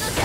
の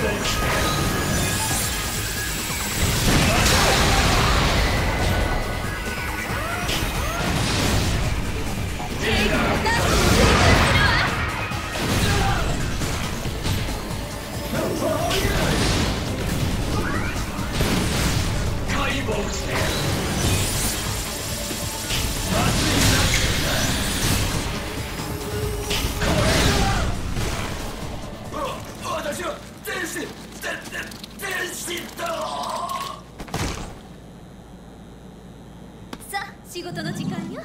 私仕事の時間よ。